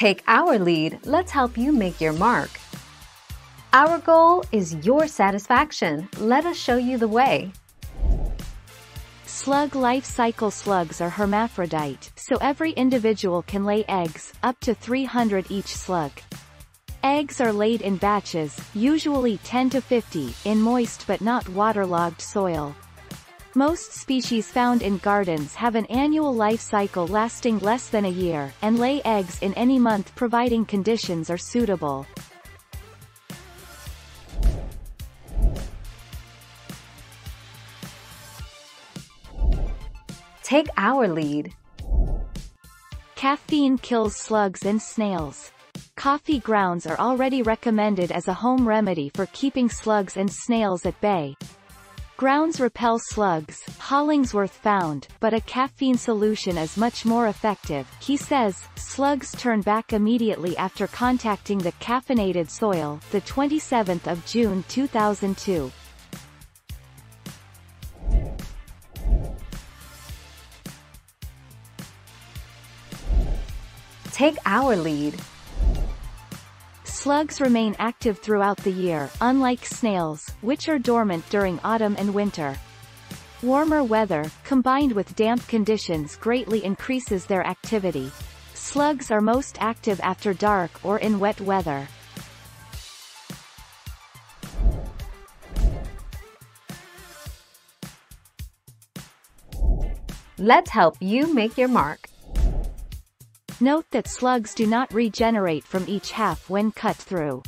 Take our lead, let's help you make your mark. Our goal is your satisfaction. Let us show you the way. Slug life cycle slugs are hermaphrodite, so every individual can lay eggs, up to 300 each slug. Eggs are laid in batches, usually 10 to 50, in moist but not waterlogged soil. Most species found in gardens have an annual life cycle lasting less than a year, and lay eggs in any month providing conditions are suitable. Take our lead. Caffeine kills slugs and snails. Coffee grounds are already recommended as a home remedy for keeping slugs and snails at bay. Grounds repel slugs, Hollingsworth found, but a caffeine solution is much more effective. He says, slugs turn back immediately after contacting the caffeinated soil, the 27th of June 2002. Take our lead. Slugs remain active throughout the year, unlike snails, which are dormant during autumn and winter. Warmer weather, combined with damp conditions greatly increases their activity. Slugs are most active after dark or in wet weather. Let's help you make your mark. Note that slugs do not regenerate from each half when cut through.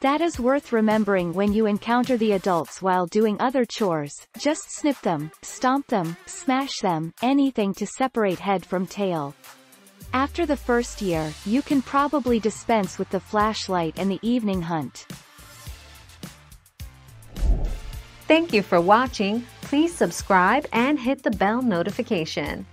That is worth remembering when you encounter the adults while doing other chores, just snip them, stomp them, smash them, anything to separate head from tail. After the first year, you can probably dispense with the flashlight and the evening hunt. Thank you for watching. Please subscribe and hit the bell notification.